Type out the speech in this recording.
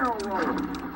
barrel roll.